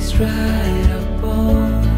he's right upon